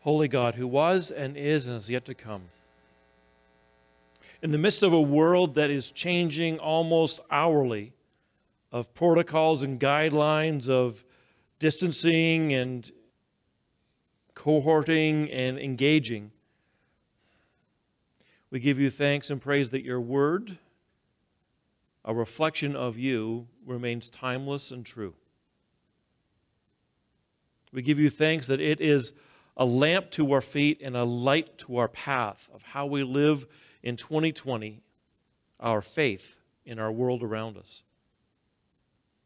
Holy God, who was and is and is yet to come. In the midst of a world that is changing almost hourly, of protocols and guidelines of distancing and cohorting and engaging, we give you thanks and praise that your word, a reflection of you, remains timeless and true. We give you thanks that it is a lamp to our feet and a light to our path of how we live in 2020, our faith in our world around us.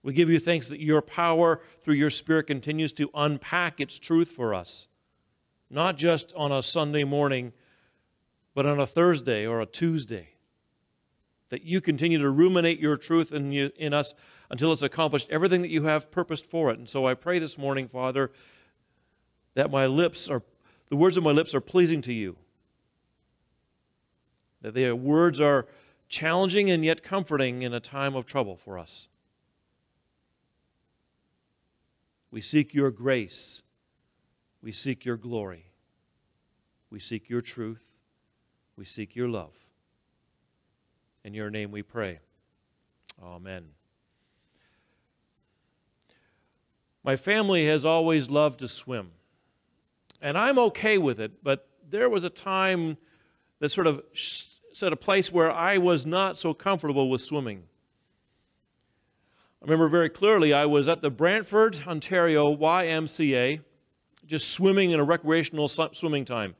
We give you thanks that your power through your Spirit continues to unpack its truth for us, not just on a Sunday morning, but on a Thursday or a Tuesday. That you continue to ruminate your truth in, you, in us until it's accomplished everything that you have purposed for it. And so I pray this morning, Father, that my lips are, the words of my lips are pleasing to you. That their words are challenging and yet comforting in a time of trouble for us. We seek your grace. We seek your glory. We seek your truth. We seek your love. In your name we pray. Amen. My family has always loved to swim. And I'm okay with it, but there was a time that sort of set a place where I was not so comfortable with swimming. I remember very clearly I was at the Brantford, Ontario YMCA, just swimming in a recreational swimming time.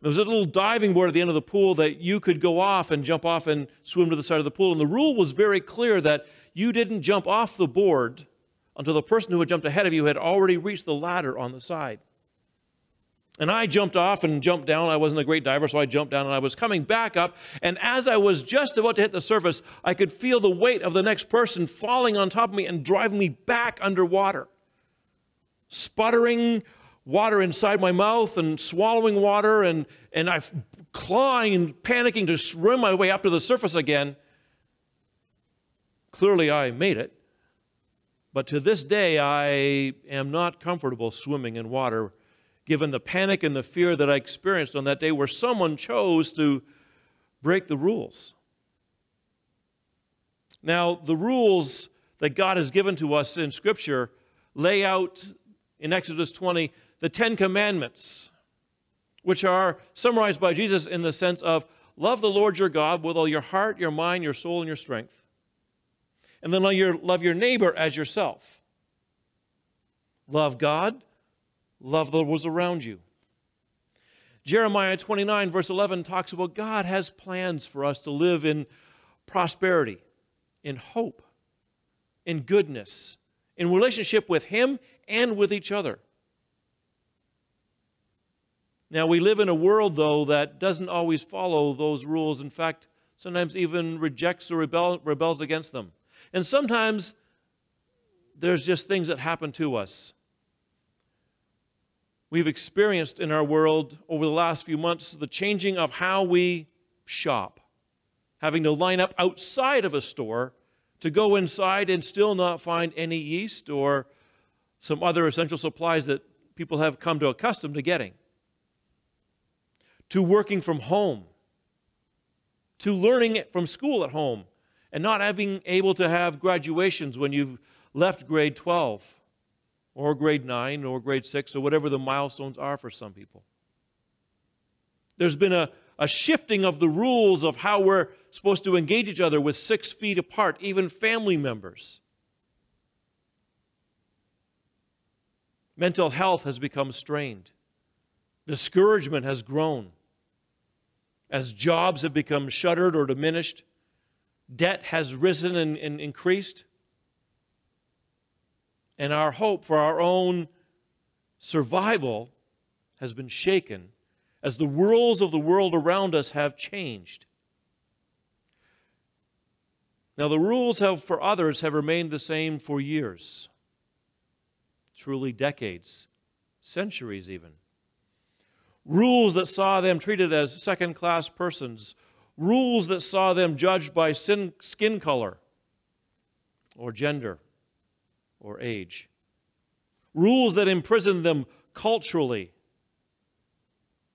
There was a little diving board at the end of the pool that you could go off and jump off and swim to the side of the pool. And the rule was very clear that you didn't jump off the board until the person who had jumped ahead of you had already reached the ladder on the side. And I jumped off and jumped down. I wasn't a great diver, so I jumped down and I was coming back up. And as I was just about to hit the surface, I could feel the weight of the next person falling on top of me and driving me back underwater. Sputtering water inside my mouth and swallowing water, and, and I clawing and panicking to swim my way up to the surface again. Clearly, I made it. But to this day, I am not comfortable swimming in water given the panic and the fear that I experienced on that day where someone chose to break the rules. Now, the rules that God has given to us in Scripture lay out in Exodus 20 the Ten Commandments, which are summarized by Jesus in the sense of love the Lord your God with all your heart, your mind, your soul, and your strength. And then love your, love your neighbor as yourself. Love God Love those around you. Jeremiah 29, verse 11, talks about God has plans for us to live in prosperity, in hope, in goodness, in relationship with Him and with each other. Now, we live in a world, though, that doesn't always follow those rules. In fact, sometimes even rejects or rebel, rebels against them. And sometimes there's just things that happen to us we've experienced in our world over the last few months the changing of how we shop, having to line up outside of a store to go inside and still not find any yeast or some other essential supplies that people have come to accustom to getting, to working from home, to learning from school at home and not having able to have graduations when you've left grade 12 or grade 9 or grade 6 or whatever the milestones are for some people. There's been a, a shifting of the rules of how we're supposed to engage each other with six feet apart, even family members. Mental health has become strained. Discouragement has grown. As jobs have become shuttered or diminished, debt has risen and, and increased and our hope for our own survival has been shaken as the rules of the world around us have changed. Now, the rules have, for others have remained the same for years, truly decades, centuries even. Rules that saw them treated as second class persons, rules that saw them judged by skin color or gender or age. Rules that imprison them culturally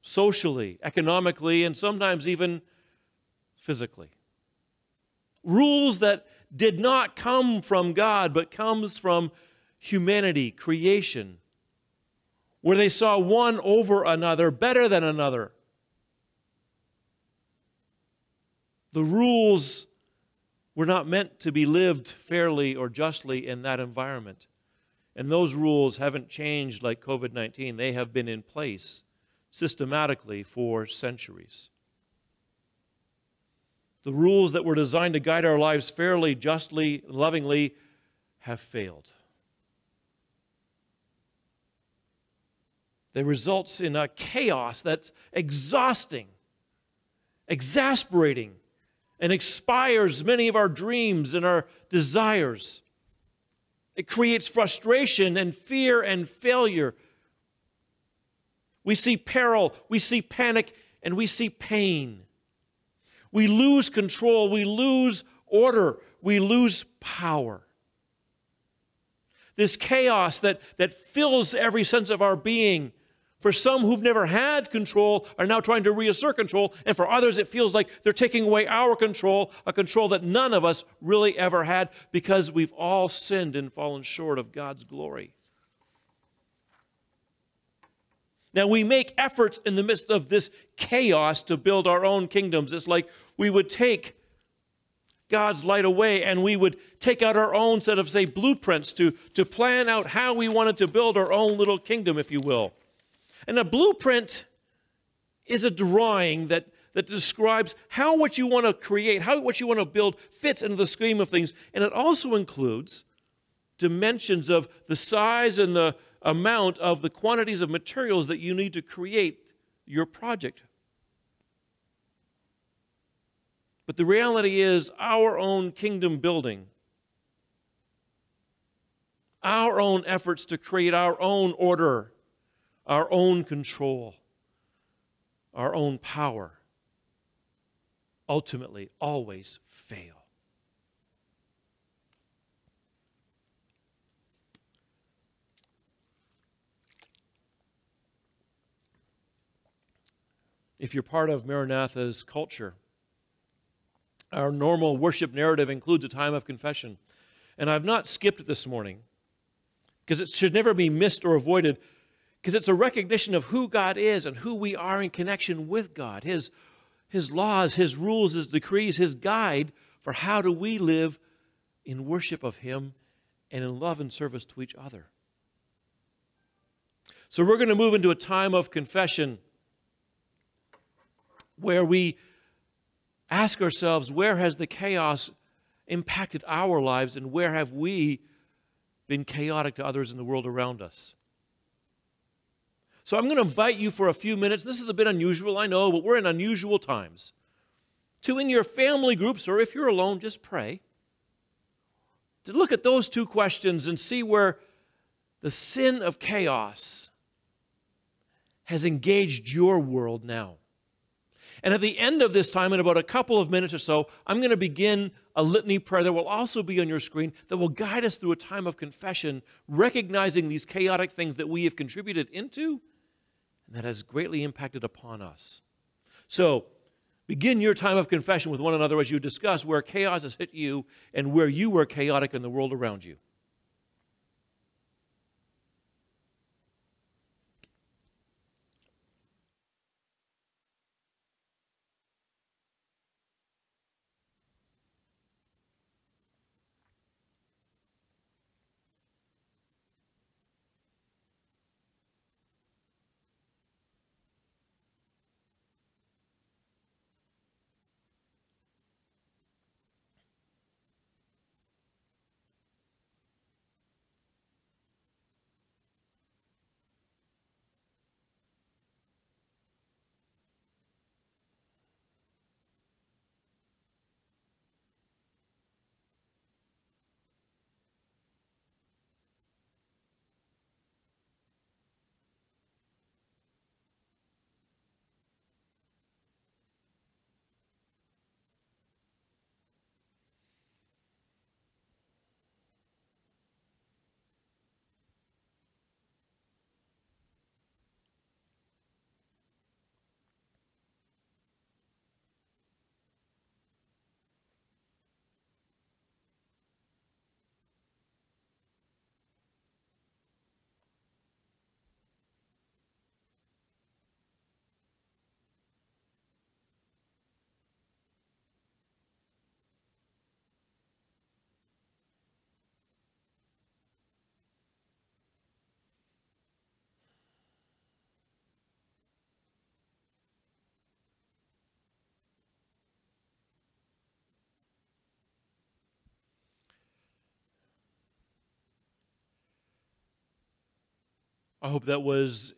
socially, economically, and sometimes even physically. Rules that did not come from God, but comes from humanity, creation, where they saw one over another better than another. The rules were not meant to be lived fairly or justly in that environment. And those rules haven't changed like COVID 19. They have been in place systematically for centuries. The rules that were designed to guide our lives fairly, justly, lovingly have failed. They results in a chaos that's exhausting, exasperating, and expires many of our dreams and our desires. It creates frustration and fear and failure. We see peril, we see panic, and we see pain. We lose control, we lose order, we lose power. This chaos that, that fills every sense of our being for some who've never had control are now trying to reassert control, and for others it feels like they're taking away our control, a control that none of us really ever had because we've all sinned and fallen short of God's glory. Now, we make efforts in the midst of this chaos to build our own kingdoms. It's like we would take God's light away and we would take out our own set of, say, blueprints to, to plan out how we wanted to build our own little kingdom, if you will. And a blueprint is a drawing that, that describes how what you want to create, how what you want to build fits into the scheme of things. And it also includes dimensions of the size and the amount of the quantities of materials that you need to create your project. But the reality is, our own kingdom building, our own efforts to create our own order, our own control, our own power, ultimately always fail. If you're part of Maranatha's culture, our normal worship narrative includes a time of confession. And I've not skipped it this morning because it should never be missed or avoided because it's a recognition of who God is and who we are in connection with God, His, His laws, His rules, His decrees, His guide for how do we live in worship of Him and in love and service to each other. So we're going to move into a time of confession where we ask ourselves where has the chaos impacted our lives and where have we been chaotic to others in the world around us? So I'm going to invite you for a few minutes. This is a bit unusual, I know, but we're in unusual times. To, in your family groups, or if you're alone, just pray. To look at those two questions and see where the sin of chaos has engaged your world now. And at the end of this time, in about a couple of minutes or so, I'm going to begin a litany prayer that will also be on your screen that will guide us through a time of confession, recognizing these chaotic things that we have contributed into that has greatly impacted upon us. So, begin your time of confession with one another as you discuss where chaos has hit you and where you were chaotic in the world around you. I hope that was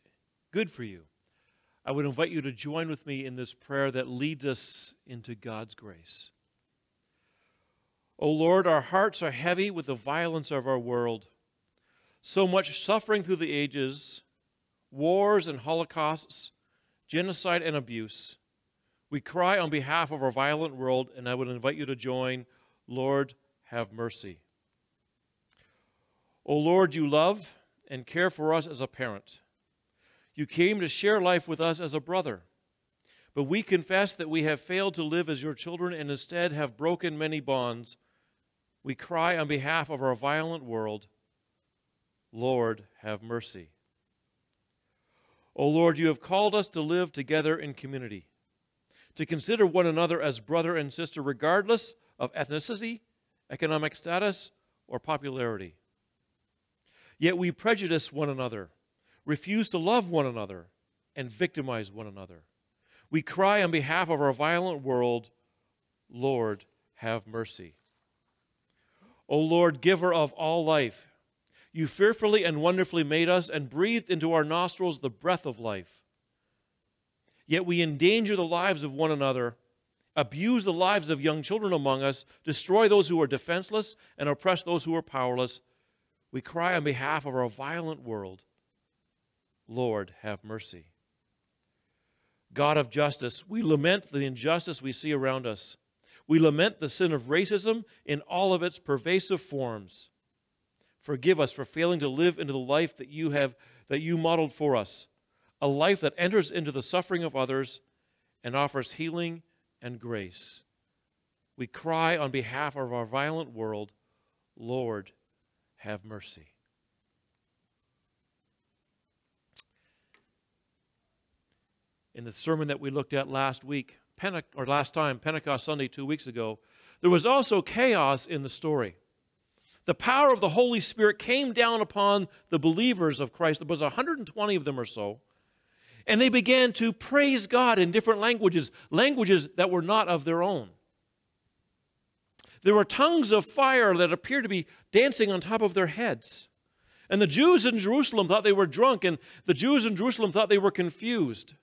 good for you. I would invite you to join with me in this prayer that leads us into God's grace. O Lord, our hearts are heavy with the violence of our world. So much suffering through the ages, wars and holocausts, genocide and abuse. We cry on behalf of our violent world, and I would invite you to join. Lord, have mercy. O Lord, you love and care for us as a parent. You came to share life with us as a brother. But we confess that we have failed to live as your children and instead have broken many bonds we cry on behalf of our violent world, Lord, have mercy. O Lord, you have called us to live together in community, to consider one another as brother and sister, regardless of ethnicity, economic status, or popularity. Yet we prejudice one another, refuse to love one another, and victimize one another. We cry on behalf of our violent world, Lord, have mercy. O Lord, giver of all life, you fearfully and wonderfully made us and breathed into our nostrils the breath of life. Yet we endanger the lives of one another, abuse the lives of young children among us, destroy those who are defenseless, and oppress those who are powerless. We cry on behalf of our violent world Lord, have mercy. God of justice, we lament the injustice we see around us. We lament the sin of racism in all of its pervasive forms. Forgive us for failing to live into the life that you have that you modeled for us, a life that enters into the suffering of others and offers healing and grace. We cry on behalf of our violent world, Lord, have mercy. In the sermon that we looked at last week, Pente- or last time, Pentecost Sunday, two weeks ago, there was also chaos in the story. The power of the Holy Spirit came down upon the believers of Christ. There was 120 of them or so. And they began to praise God in different languages, languages that were not of their own. There were tongues of fire that appeared to be dancing on top of their heads. And the Jews in Jerusalem thought they were drunk, and the Jews in Jerusalem thought they were confused.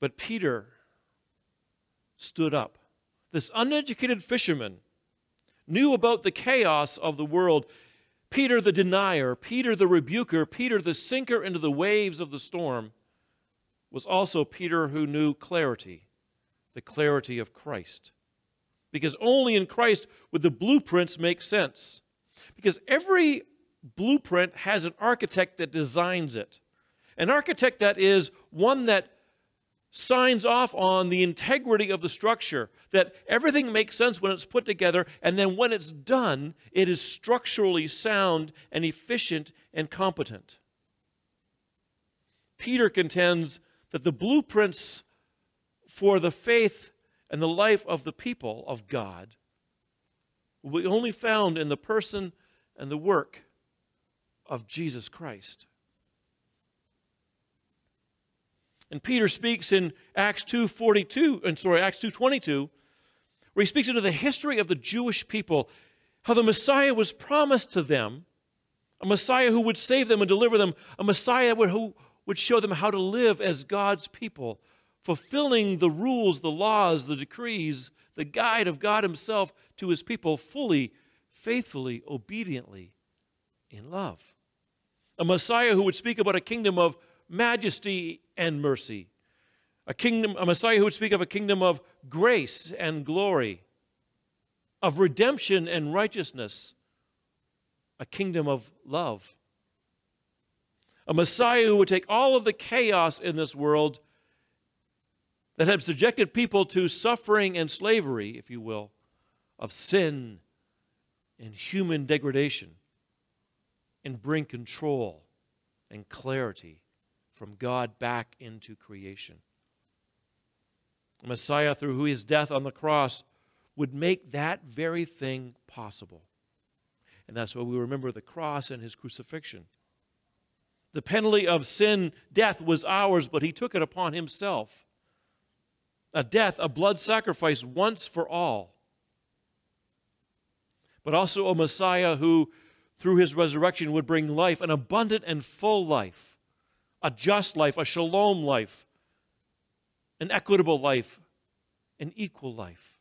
But Peter stood up. This uneducated fisherman knew about the chaos of the world. Peter the denier, Peter the rebuker, Peter the sinker into the waves of the storm was also Peter who knew clarity, the clarity of Christ. Because only in Christ would the blueprints make sense. Because every blueprint has an architect that designs it. An architect that is one that signs off on the integrity of the structure, that everything makes sense when it's put together, and then when it's done, it is structurally sound and efficient and competent. Peter contends that the blueprints for the faith and the life of the people of God will be only found in the person and the work of Jesus Christ. And Peter speaks in Acts 2:42 and sorry, Acts 2:22 where he speaks into the history of the Jewish people, how the Messiah was promised to them, a Messiah who would save them and deliver them, a Messiah who would show them how to live as God's people, fulfilling the rules, the laws, the decrees, the guide of God himself to his people fully, faithfully, obediently in love. A Messiah who would speak about a kingdom of majesty and mercy. A kingdom, a Messiah who would speak of a kingdom of grace and glory, of redemption and righteousness, a kingdom of love. A Messiah who would take all of the chaos in this world that had subjected people to suffering and slavery, if you will, of sin and human degradation, and bring control and clarity from God back into creation. The Messiah, through his death on the cross, would make that very thing possible. And that's why we remember the cross and his crucifixion. The penalty of sin, death, was ours, but he took it upon himself. A death, a blood sacrifice once for all. But also a Messiah who, through his resurrection, would bring life, an abundant and full life, a just life, a shalom life, an equitable life, an equal life.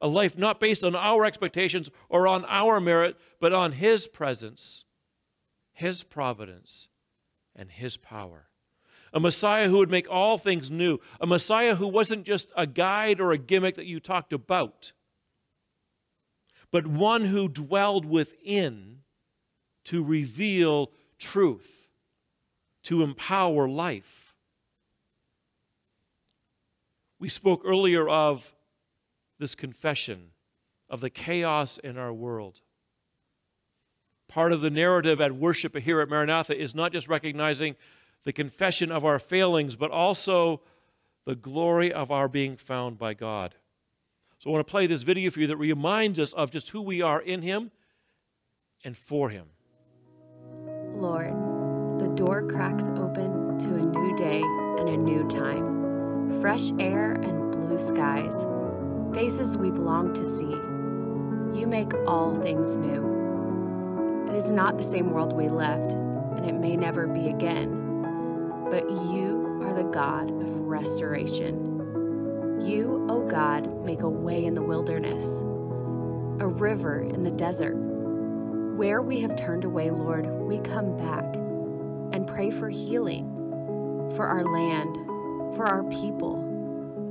A life not based on our expectations or on our merit, but on his presence, his providence, and his power a Messiah who would make all things new, a Messiah who wasn't just a guide or a gimmick that you talked about, but one who dwelled within to reveal truth, to empower life. We spoke earlier of this confession of the chaos in our world. Part of the narrative at worship here at Maranatha is not just recognizing the confession of our failings, but also the glory of our being found by God. So I want to play this video for you that reminds us of just who we are in Him and for Him. Lord, the door cracks open to a new day and a new time. Fresh air and blue skies, faces we've longed to see. You make all things new. It is not the same world we left, and it may never be again but you are the God of restoration. You, O oh God, make a way in the wilderness, a river in the desert. Where we have turned away, Lord, we come back and pray for healing, for our land, for our people.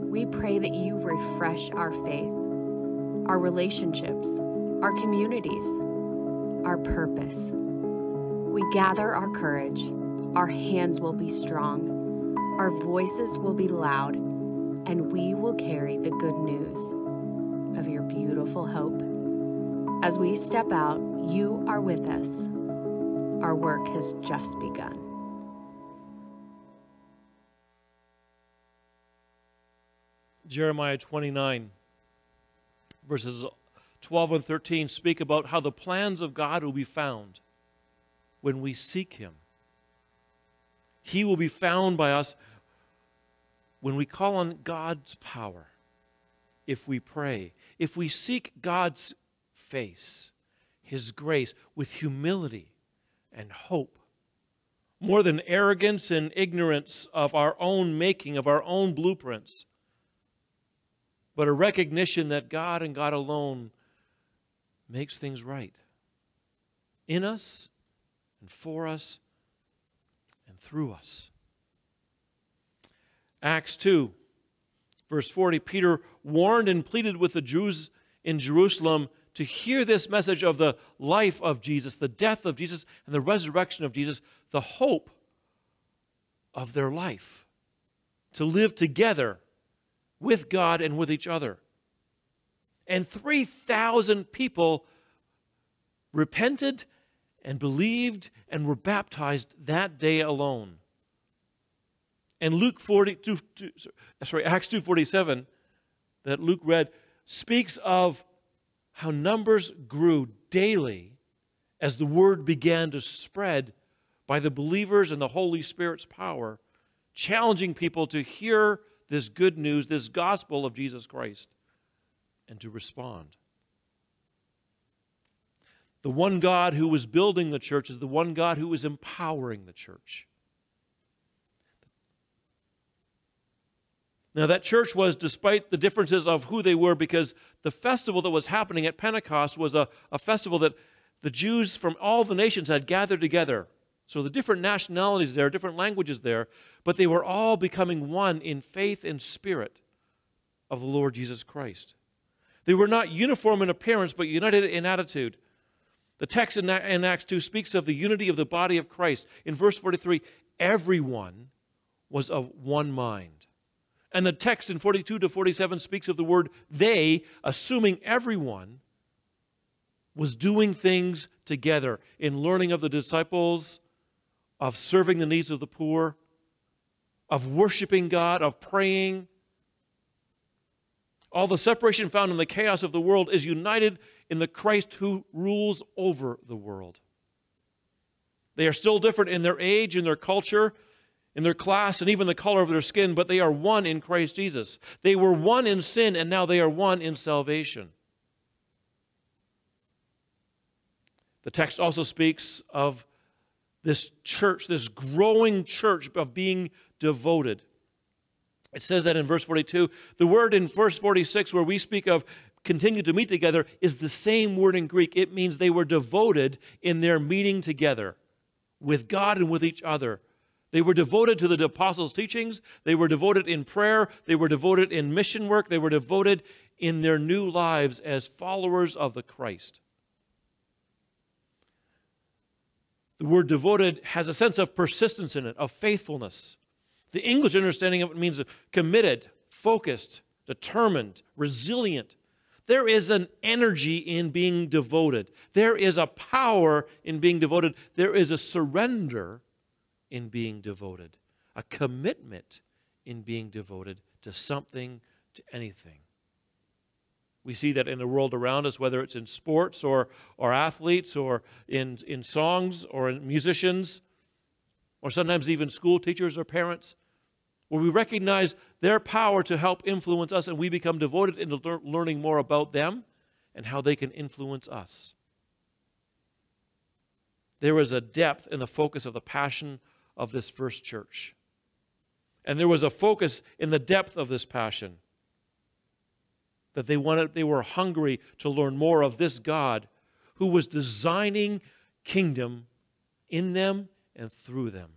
We pray that you refresh our faith, our relationships, our communities, our purpose. We gather our courage our hands will be strong, our voices will be loud, and we will carry the good news of your beautiful hope. As we step out, you are with us. Our work has just begun. Jeremiah 29, verses 12 and 13 speak about how the plans of God will be found when we seek Him. He will be found by us when we call on God's power, if we pray, if we seek God's face, His grace with humility and hope. More than arrogance and ignorance of our own making, of our own blueprints, but a recognition that God and God alone makes things right in us and for us through us. Acts 2, verse 40, Peter warned and pleaded with the Jews in Jerusalem to hear this message of the life of Jesus, the death of Jesus, and the resurrection of Jesus, the hope of their life, to live together with God and with each other. And 3,000 people repented and believed and were baptized that day alone. And Luke 42, sorry, Acts 2.47 that Luke read speaks of how numbers grew daily as the word began to spread by the believers and the Holy Spirit's power, challenging people to hear this good news, this gospel of Jesus Christ, and to respond. The one God who was building the church is the one God who is empowering the church. Now, that church was, despite the differences of who they were, because the festival that was happening at Pentecost was a, a festival that the Jews from all the nations had gathered together. So the different nationalities there, different languages there, but they were all becoming one in faith and spirit of the Lord Jesus Christ. They were not uniform in appearance, but united in attitude. The text in Acts 2 speaks of the unity of the body of Christ. In verse 43, everyone was of one mind. And the text in 42 to 47 speaks of the word they, assuming everyone was doing things together in learning of the disciples, of serving the needs of the poor, of worshiping God, of praying. All the separation found in the chaos of the world is united in the Christ who rules over the world. They are still different in their age, in their culture, in their class, and even the color of their skin, but they are one in Christ Jesus. They were one in sin, and now they are one in salvation. The text also speaks of this church, this growing church of being devoted. It says that in verse 42. The word in verse 46, where we speak of continue to meet together, is the same word in Greek. It means they were devoted in their meeting together with God and with each other. They were devoted to the apostles' teachings. They were devoted in prayer. They were devoted in mission work. They were devoted in their new lives as followers of the Christ. The word devoted has a sense of persistence in it, of faithfulness. The English understanding of it means committed, focused, determined, resilient. There is an energy in being devoted. There is a power in being devoted. There is a surrender in being devoted, a commitment in being devoted to something, to anything. We see that in the world around us, whether it's in sports or, or athletes or in, in songs or in musicians or sometimes even school teachers or parents, where we recognize their power to help influence us and we become devoted into learning more about them and how they can influence us. There is a depth in the focus of the passion of this first church. And there was a focus in the depth of this passion that they wanted they were hungry to learn more of this God who was designing kingdom in them and through them.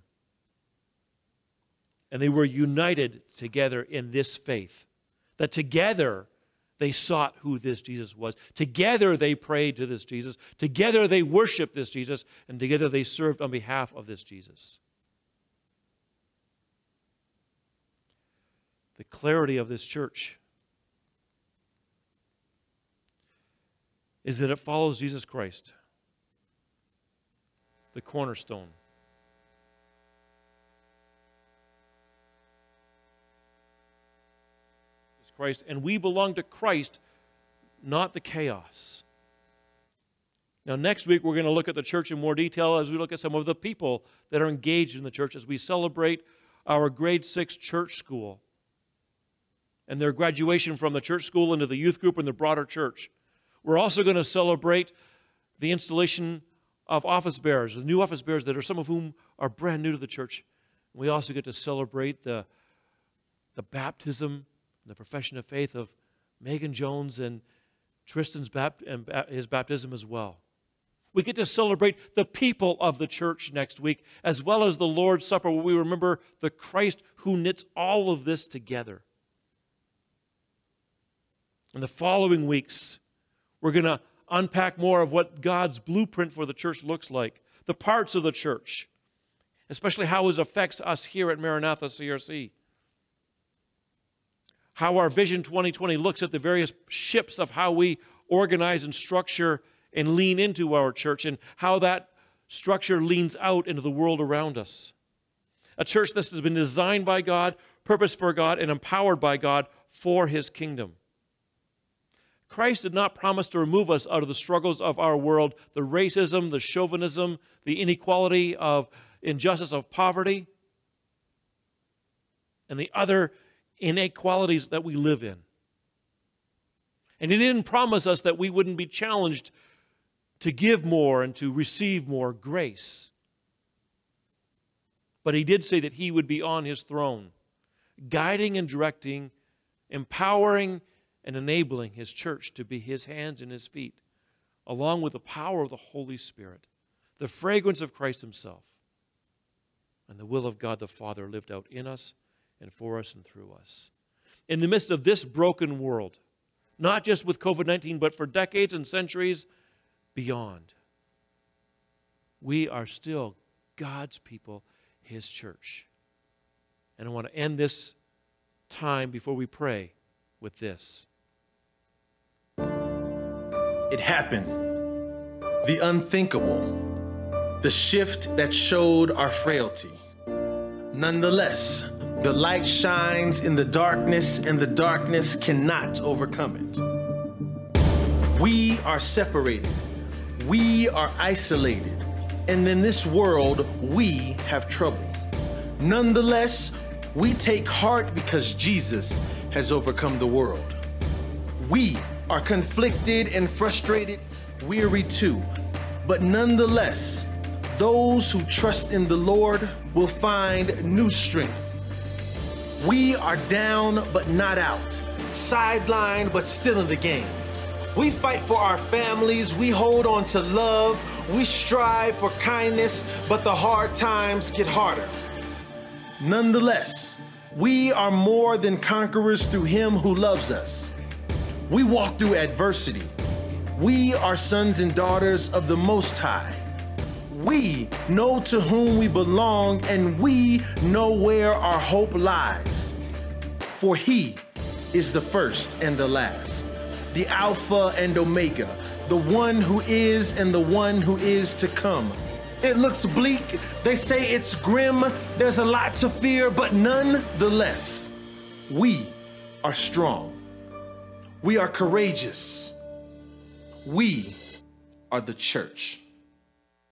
And they were united together in this faith. That together they sought who this Jesus was. Together they prayed to this Jesus. Together they worshiped this Jesus. And together they served on behalf of this Jesus. The clarity of this church is that it follows Jesus Christ, the cornerstone. Christ, and we belong to Christ, not the chaos. Now, next week, we're going to look at the church in more detail as we look at some of the people that are engaged in the church as we celebrate our grade six church school and their graduation from the church school into the youth group and the broader church. We're also going to celebrate the installation of office bearers, the new office bearers that are some of whom are brand new to the church. We also get to celebrate the, the baptism, the profession of faith of Megan Jones and Tristan's bapt- and his baptism as well. We get to celebrate the people of the church next week, as well as the Lord's Supper, where we remember the Christ who knits all of this together. In the following weeks, we're going to unpack more of what God's blueprint for the church looks like, the parts of the church, especially how it affects us here at Maranatha CRC. How our Vision 2020 looks at the various ships of how we organize and structure and lean into our church, and how that structure leans out into the world around us. A church that has been designed by God, purposed for God, and empowered by God for His kingdom. Christ did not promise to remove us out of the struggles of our world, the racism, the chauvinism, the inequality of injustice of poverty, and the other inequalities that we live in. And He didn't promise us that we wouldn't be challenged to give more and to receive more grace. But He did say that He would be on His throne, guiding and directing, empowering and enabling his church to be his hands and his feet, along with the power of the Holy Spirit, the fragrance of Christ himself, and the will of God the Father lived out in us and for us and through us. In the midst of this broken world, not just with COVID 19, but for decades and centuries beyond, we are still God's people, His church. And I want to end this time before we pray with this. It happened. The unthinkable. The shift that showed our frailty. Nonetheless, the light shines in the darkness, and the darkness cannot overcome it. We are separated. We are isolated. And in this world, we have trouble. Nonetheless, we take heart because Jesus has overcome the world. We are conflicted and frustrated, weary too. but nonetheless, those who trust in the Lord will find new strength. We are down but not out, sidelined but still in the game. We fight for our families, we hold on to love, we strive for kindness, but the hard times get harder. Nonetheless, we are more than conquerors through him who loves us. We walk through adversity. We are sons and daughters of the Most High. We know to whom we belong and we know where our hope lies. For he is the first and the last, the Alpha and Omega, the one who is and the one who is to come. It looks bleak, they say it's grim, there's a lot to fear, but nonetheless, we are strong. We are courageous. We are the church.